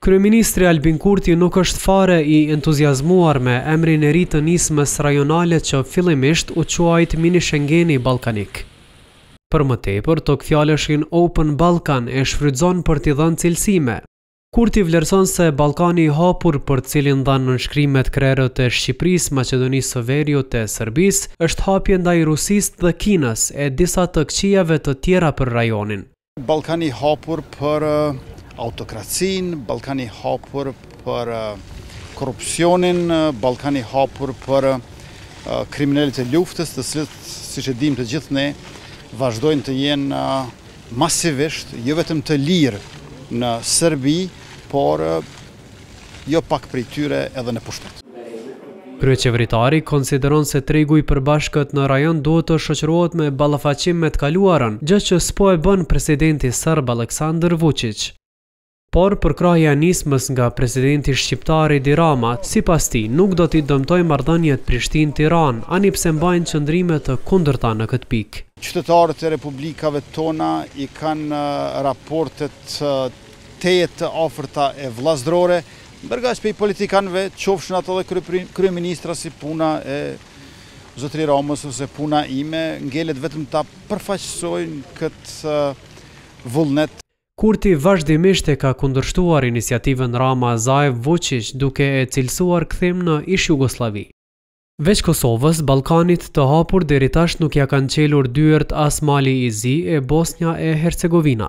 Kryeministri Albin Kurti nuk është fare i entuziazmuar me emrin e ri të nismës rajonale që fillimisht u quajt Mini-Shengeni Ballkanik. Për më tepër, togfjalëshin Open Balkan e shfrytëzon për t'i dhënë cilësime. Kurti vlerëson se Ballkani i Hapur, për të cilin dhanë nënshkrimet krerët e Shqipërisë, Maqedonisë së Veriut e Serbisë, është hapje ndaj Rusisë dhe Kinës e disa të këqijave të tjera për rajonin. Ballkani i Hapur për autokracinë, Ballkani i Hapur për korrupsionin, Ballkani i Hapur për kriminelët e luftës, të cilët, siç e dimë të gjithë ne, vazhdojnë të jenë masivisht jo vetëm të lirë në Serbi, por jo pak prej tyre edhe në pushtet. Kryeqeveritari konsideron se tregu i përbashkët në rajon duhet të shoqërohet me ballafaqim me të kaluarën, gjë që s'po e bën presidenti serb Aleksandër Vuçiq. Por, përkrahja e nismës nga presidenti shqiptar Edi Rama, sipas tij, nuk do t'i dëmtojë marrëdhëniet Prishtinë-Tiranë, ani pse mbajnë qëndrime të kundërta në këtë pikë. Qytetarët e republikave tona i kanë raportet tejet të afërta e vëllazërore, ndërkaq prej politikanëve, qofshin ata edhe kryeministra si puna e zotëri Ramës ose puna ime, ngelet vetëm ta përfaqësojnë këtë vullnet. Kurti vazhdimisht e ka kundërshtuar iniciativën Rama-Zaev-Vuçiq duke e cilësuar kthim në ish-Jugosllavi. Veç Kosovës, Ballkanit të Hapur deri tash nuk ia kanë çelur dyert as Mali i Zi e Bosnja e Hercegovina.